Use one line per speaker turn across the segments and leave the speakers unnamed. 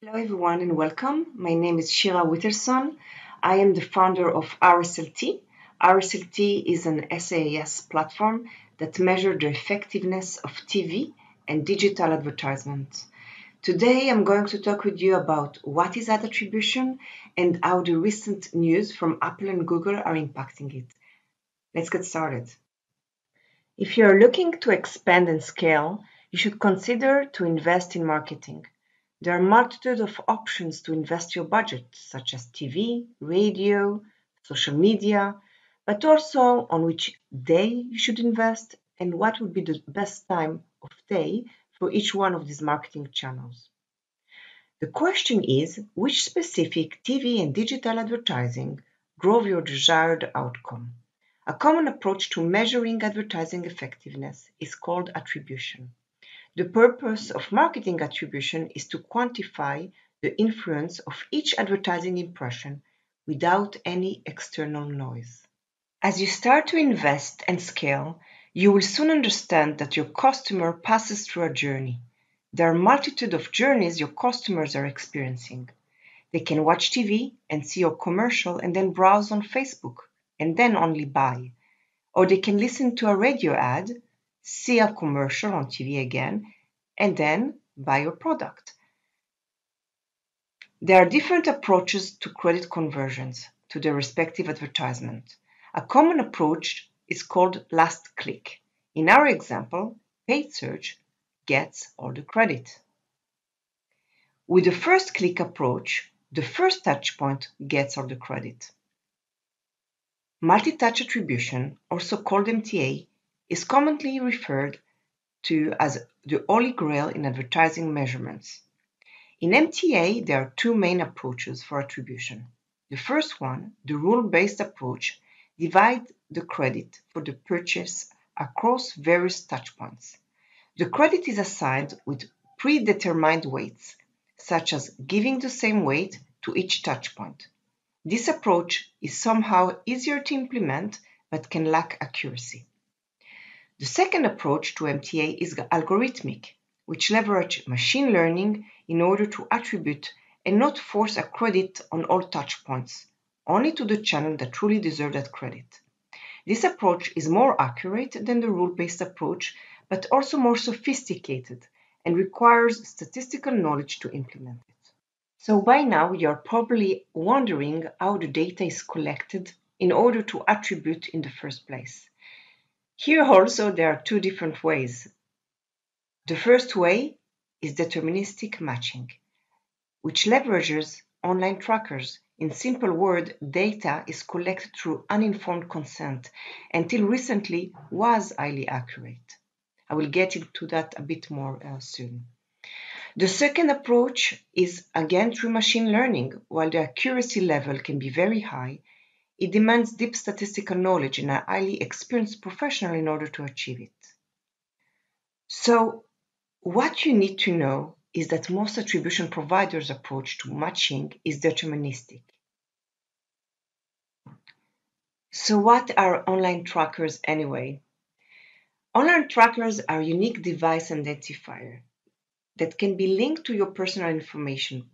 Hello, everyone, and welcome. My name is Shira Witelson. I am the founder of RSLT. RSLT is an SaaS platform that measures the effectiveness of TV and digital advertisement. Today, I'm going to talk with you about what is ad attribution and how the recent news from Apple and Google are impacting it. Let's get started. If you're looking to expand and scale, you should consider to invest in marketing. There are multitude of options to invest your budget, such as TV, radio, social media, but also on which day you should invest and what would be the best time of day for each one of these marketing channels. The question is which specific TV and digital advertising drove your desired outcome? A common approach to measuring advertising effectiveness is called attribution. The purpose of marketing attribution is to quantify the influence of each advertising impression without any external noise. As you start to invest and scale, you will soon understand that your customer passes through a journey. There are a multitude of journeys your customers are experiencing. They can watch TV and see your commercial and then browse on Facebook and then only buy. Or they can listen to a radio ad, see a commercial on TV again, and then buy your product. There are different approaches to credit conversions to the respective advertisement. A common approach is called last click. In our example, paid search gets all the credit. With the first click approach, the first touchpoint gets all the credit. Multi-touch attribution, also called MTA, is commonly referred to as the holy grail in advertising measurements. In MTA, there are two main approaches for attribution. The first one, the rule-based approach, divides the credit for the purchase across various touchpoints. The credit is assigned with predetermined weights, such as giving the same weight to each touchpoint. This approach is somehow easier to implement but can lack accuracy. The second approach to MTA is algorithmic, which leverage machine learning in order to attribute and not force a credit on all touchpoints, only to the channel that truly deserve that credit. This approach is more accurate than the rule-based approach, but also more sophisticated and requires statistical knowledge to implement it. So by now you're probably wondering how the data is collected in order to attribute in the first place. Here also there are two different ways. The first way is deterministic matching, which leverages online trackers. In simple words, data is collected through uninformed consent and until recently was highly accurate. I will get into that a bit more uh, soon. The second approach is again through machine learning. While the accuracy level can be very high, it demands deep statistical knowledge and a highly experienced professional in order to achieve it. So, what you need to know is that most attribution providers' approach to matching is deterministic. So, what are online trackers anyway? Online trackers are unique device identifier that can be linked to your personal information.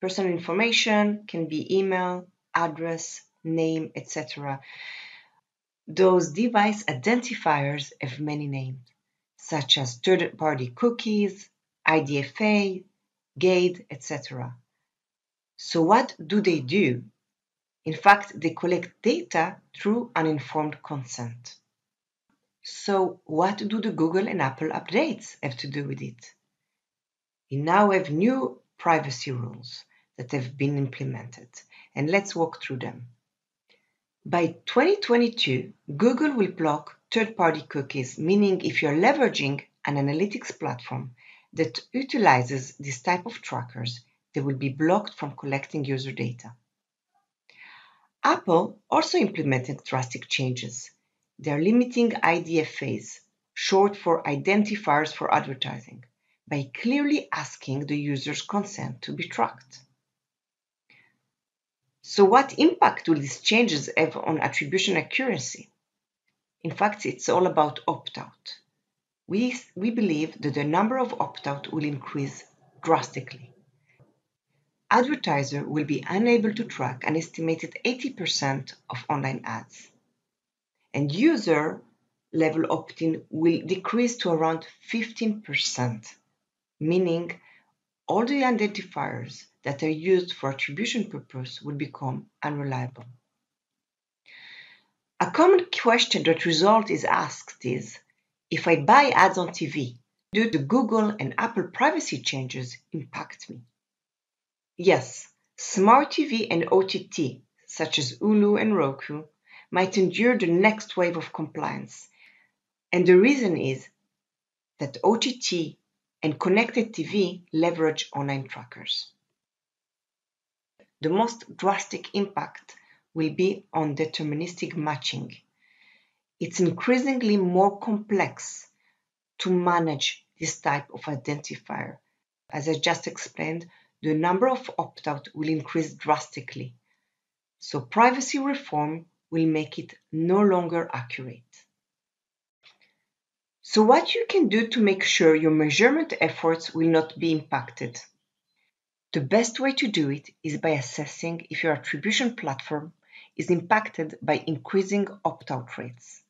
Personal information can be email, address, name, etc. Those device identifiers have many names, such as third-party cookies, IDFA, GAID, etc. So what do they do? In fact, they collect data through uninformed consent. So what do the Google and Apple updates have to do with it? We now have new privacy rules that have been implemented, and let's walk through them. By 2022, Google will block third-party cookies, meaning if you're leveraging an analytics platform that utilizes this type of trackers, they will be blocked from collecting user data. Apple also implemented drastic changes. They're limiting IDFAs, short for identifiers for advertising by clearly asking the user's consent to be tracked. So what impact will these changes have on attribution accuracy? In fact, it's all about opt-out. We, we believe that the number of opt-out will increase drastically. advertiser will be unable to track an estimated 80% of online ads. And user level opt-in will decrease to around 15%, meaning all the identifiers that are used for attribution purpose would become unreliable. A common question that result is asked is, if I buy ads on TV, do the Google and Apple privacy changes impact me? Yes, smart TV and OTT, such as Hulu and Roku, might endure the next wave of compliance. And the reason is that OTT and connected TV leverage online trackers. The most drastic impact will be on deterministic matching. It's increasingly more complex to manage this type of identifier. As I just explained, the number of opt-out will increase drastically. So privacy reform will make it no longer accurate. So what you can do to make sure your measurement efforts will not be impacted? The best way to do it is by assessing if your attribution platform is impacted by increasing opt-out rates.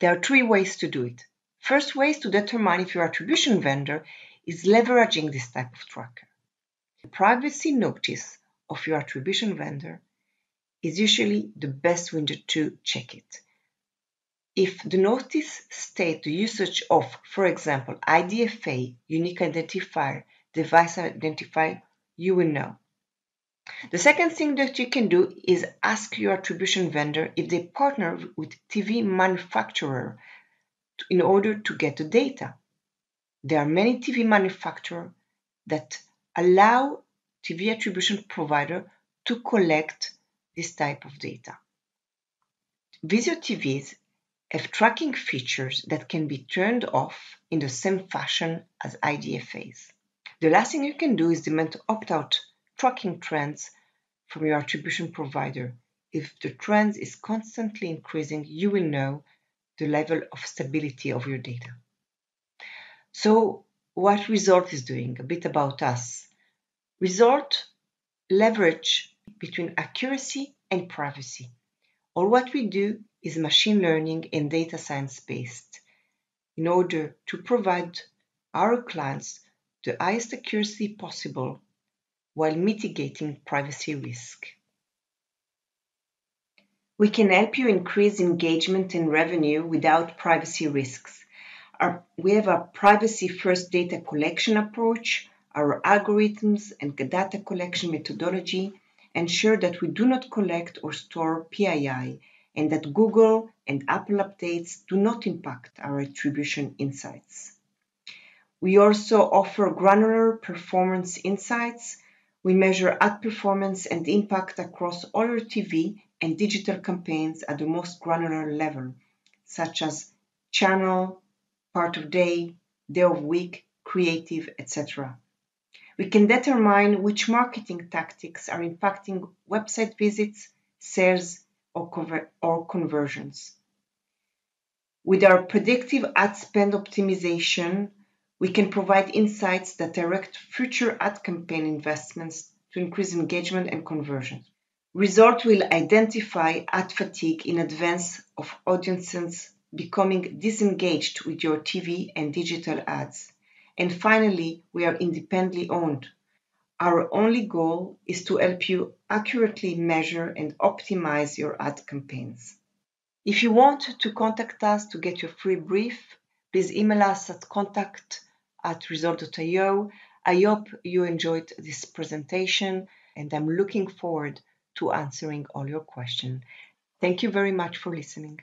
There are three ways to do it. First way is to determine if your attribution vendor is leveraging this type of tracker. The privacy notice of your attribution vendor is usually the best window to check it. If the notice states the usage of, for example, IDFA, unique identifier, device identifier, you will know. The second thing that you can do is ask your attribution vendor if they partner with TV manufacturer in order to get the data. There are many TV manufacturers that allow TV attribution provider to collect this type of data. Vizio TVs have tracking features that can be turned off in the same fashion as IDFAs. The last thing you can do is demand to opt-out tracking trends from your attribution provider. If the trend is constantly increasing, you will know the level of stability of your data. So what Rezult is doing, a bit about us. Rezult leverage between accuracy and privacy. All what we do is machine learning and data science based in order to provide our clients the highest accuracy possible while mitigating privacy risk. We can help you increase engagement and revenue without privacy risks. Our, we have a privacy first data collection approach. Our algorithms and data collection methodology ensure that we do not collect or store PII and that Google and Apple updates do not impact our attribution insights. We also offer granular performance insights. We measure ad performance and impact across all your TV and digital campaigns at the most granular level, such as channel, part of day, day of week, creative, etc. We can determine which marketing tactics are impacting website visits, sales, or, conver- or conversions. With our predictive ad spend optimization, we can provide insights that direct future ad campaign investments to increase engagement and conversion. Rezult will identify ad fatigue in advance of audiences becoming disengaged with your TV and digital ads. And finally, we are independently owned, our only goal is to help you accurately measure and optimize your ad campaigns. If you want to contact us to get your free brief, please email us at contact at rezult.io. I hope you enjoyed this presentation and I'm looking forward to answering all your questions. Thank you very much for listening.